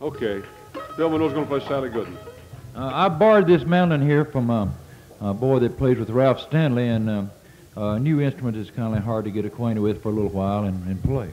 Okay. Bill Monroe's going to play Sally Goodin. Uh, I borrowed this mandolin here from uh, a boy that plays with Ralph Stanley, and uh, a new instrument is kind of hard to get acquainted with for a little while and, and play.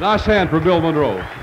Nice hand for Bill Monroe.